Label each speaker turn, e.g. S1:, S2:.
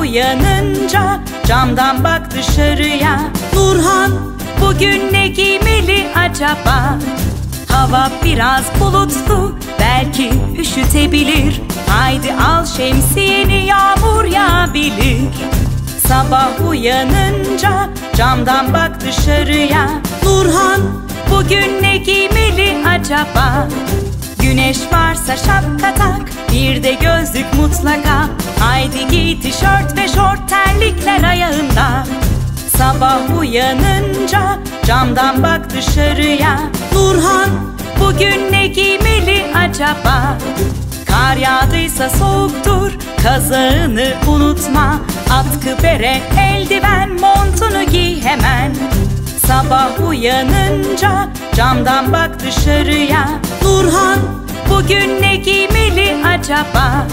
S1: uyanınca camdan bak dışarıya. Nurhan bugün ne giymeli acaba? Hava biraz bulutlu belki üşütebilir. Haydi al şemsiyeni yağmur yağabilir. Sabah uyanınca camdan bak dışarıya. Nurhan bugün ne giymeli acaba? Güneş varsa şapka tak bir de gözlük mutlaka Haydi giy tişört ve şort terlikler ayağında Sabah uyanınca camdan bak dışarıya. Nurhan bugün ne giymeli acaba? Kar yağdıysa soğuktur kazağını unutma. Atkı bere eldiven montunu giy hemen. Sabah uyanınca camdan bak dışarıya. Nurhan bugün ne giymeli acaba?